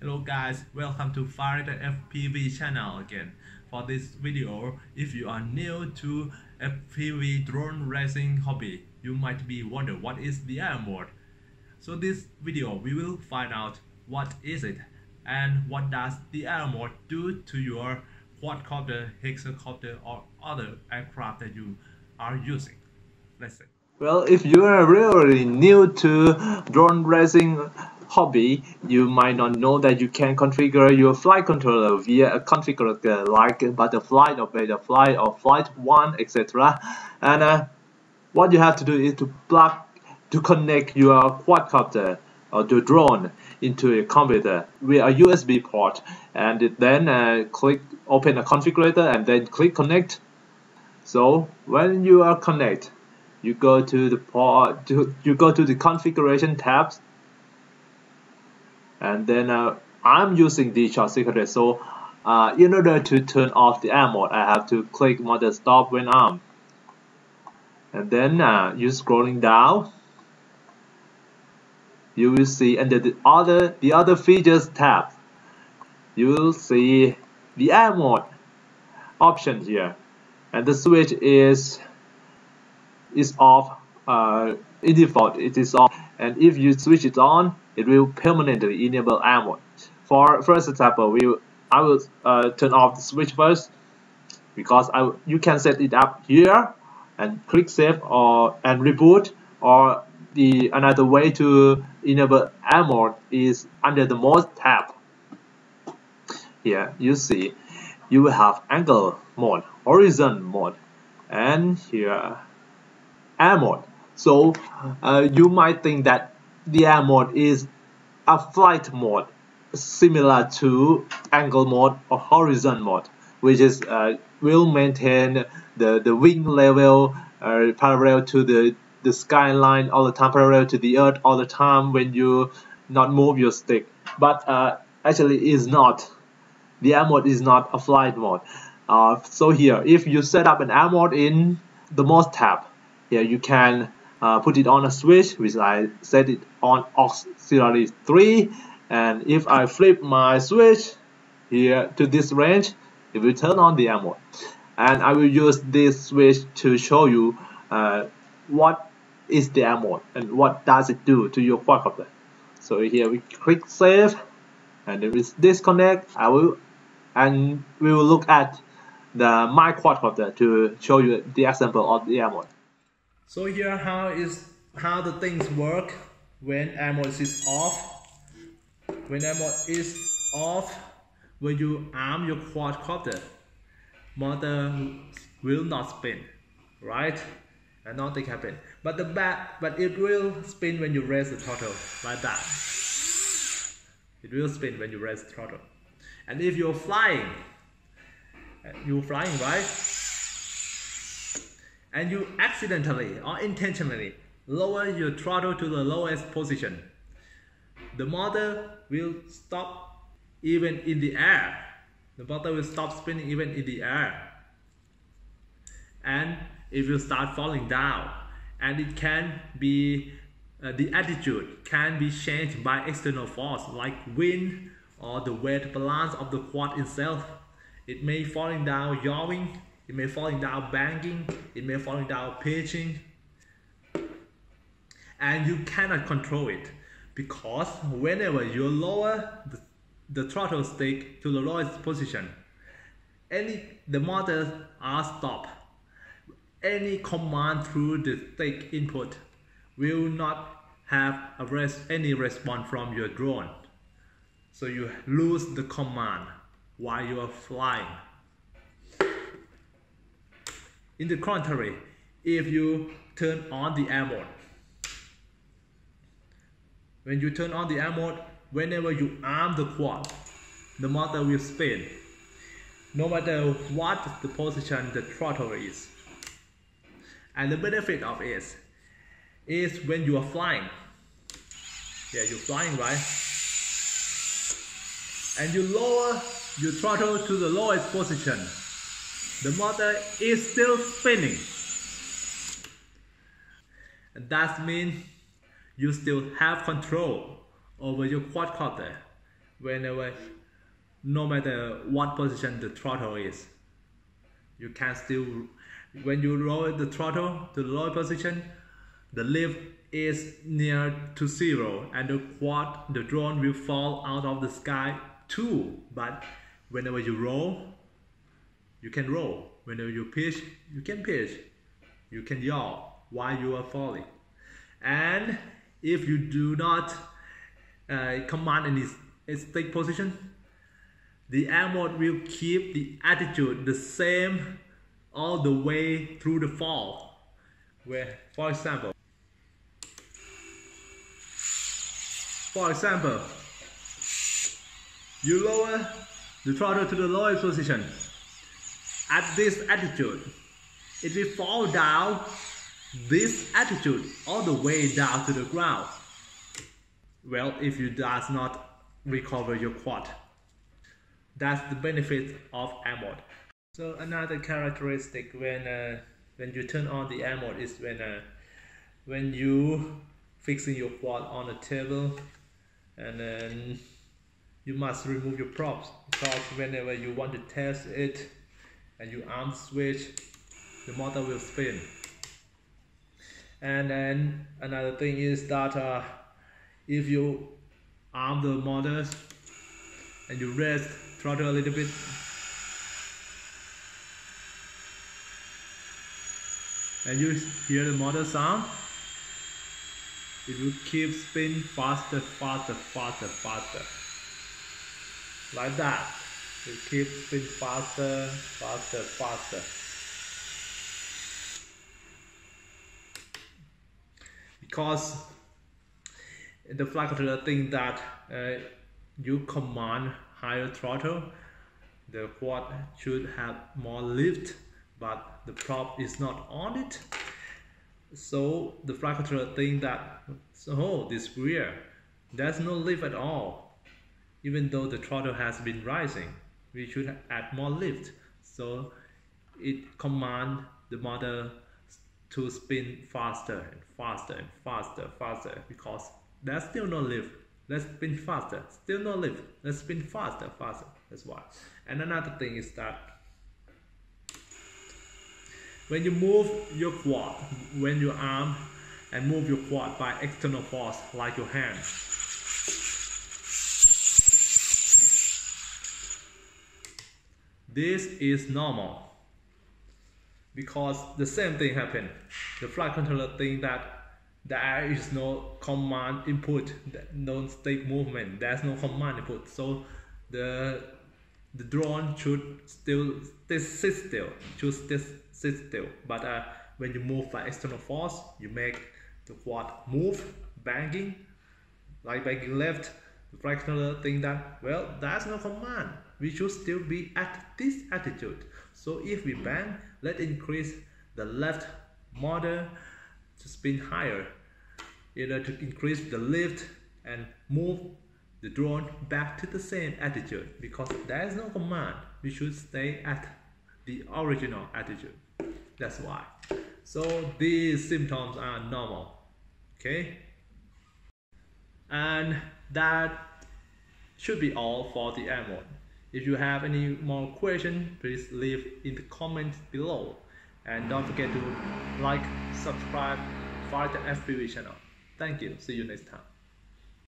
Hello guys, welcome to Firefighter FPV channel again. For this video, if you are new to FPV drone racing hobby, you might be wonder what is the air mode. So this video, we will find out what is it and what does the air mode do to your quadcopter, hexacopter or other aircraft that you are using. Let's see. Well, if you are really new to drone racing hobby, you might not know that you can configure your flight controller via a configurator like Butterflight or Betaflight or Flight One, etc. And uh, what you have to do is to plug to connect your quadcopter or the drone into a computer via a USB port, and then uh, click open a configurator and then click connect. So when you are connect, you go to the port, you go to the configuration tabs and then uh, I'm using the short secret so uh, in order to turn off the air mode I have to click motor stop when arm and then uh, you scrolling down. You will see under the other the other features tab. You will see the air mode option here. And the switch is is off uh, in default it is off. And if you switch it on it will permanently enable mode for first example we I will uh, turn off the switch first because I you can set it up here and click save or and reboot or the another way to enable mode is under the mode tab. Here you see you will have angle mode horizon mode and here air mode so uh, you might think that the air mode is a flight mode similar to angle mode or horizon mode which is uh, will maintain the, the wing level uh, parallel to the, the skyline all the time parallel to the earth all the time when you not move your stick. But uh, actually is not. The air mode is not a flight mode. Uh, so here if you set up an air mode in the mode tab here you can uh, put it on a switch which I set it on auxiliary 3 and if I flip my switch here to this range it will turn on the mode and I will use this switch to show you uh, what is the mode and what does it do to your quadcopter so here we click save and if it's disconnect I will and we will look at the my quadcopter to show you the example of the mode so here how is how the things work when air is off. When air is off, when you arm your quadcopter, motor will not spin, right? And nothing happen. But the back, but it will spin when you raise the throttle like that. It will spin when you raise the throttle. And if you're flying, you're flying, right? And you accidentally or intentionally lower your throttle to the lowest position, the motor will stop even in the air. The motor will stop spinning even in the air. And it will start falling down. And it can be, uh, the attitude can be changed by external force like wind or the weight balance of the quad itself. It may falling down yawing it may fall falling down banging, it may fall falling down pitching, and you cannot control it because whenever you lower the, the throttle stick to the lowest position, any the motor are stop. Any command through the stick input will not have res any response from your drone. So you lose the command while you are flying. In the contrary, if you turn on the air mode, when you turn on the air mode, whenever you arm the quad, the motor will spin, no matter what the position the throttle is. And the benefit of it is when you are flying, yeah, you're flying, right? And you lower your throttle to the lowest position the motor is still spinning. That means you still have control over your quadcopter whenever no matter what position the throttle is you can still when you lower the throttle to the lower position the lift is near to zero and the quad the drone will fall out of the sky too but whenever you roll you can roll. Whenever you pitch you can pitch you can yaw while you are falling. And if you do not uh, command any stick position the mode will keep the attitude the same all the way through the fall. Where for example for example you lower the throttle to the lowest position at this attitude. It will fall down this attitude all the way down to the ground. Well if you does not recover your quad that's the benefit of air. So another characteristic when uh, when you turn on the air is when uh, when you fixing your quad on a table and then you must remove your props. Because whenever you want to test it and you arm switch the motor will spin. And then another thing is that uh, if you arm the motors and you rest throttle a little bit. And you hear the motor sound? It will keep spinning faster faster faster faster. Like that it keeps spinning faster faster faster because the flight controller that uh, you command higher throttle, the quad should have more lift, but the prop is not on it. So the flight think that, oh, this rear, there's no lift at all. Even though the throttle has been rising, we should add more lift. So it command the motor to spin faster and faster and faster, faster because there's still no lift. Let's spin faster still no lift. Let's spin faster faster. That's why. And another thing is that when you move your quad when your arm and move your quad by external force like your hand this is normal. Because the same thing happened. The flight controller think that there is no command input no stick movement. There's no command input. So the the drone should still sit still should sit still. But uh, when you move by external force you make the quad move banging like banging left. The flight controller think that well there's no command we should still be at this attitude. So if we bang let's increase the left motor to spin higher in order to increase the lift and move the drone back to the same attitude because there is no command. We should stay at the original attitude. That's why. So these symptoms are normal okay? And that should be all for the air mode if you have any more questions please leave in the comments below and don't forget to like subscribe for the FPV channel Thank you. See you next time.